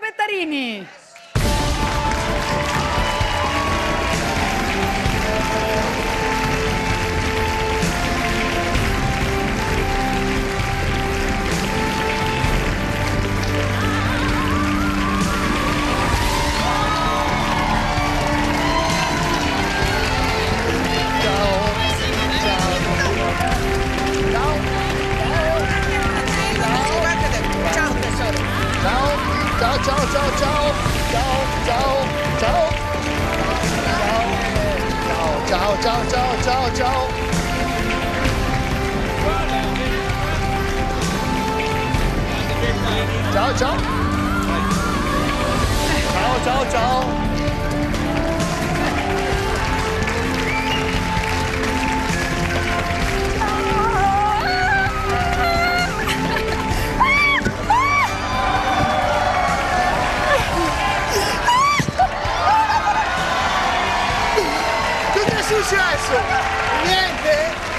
Peterini. 走走走走走走走走走走走走走。走走，走走走。走走走 successo? Niente?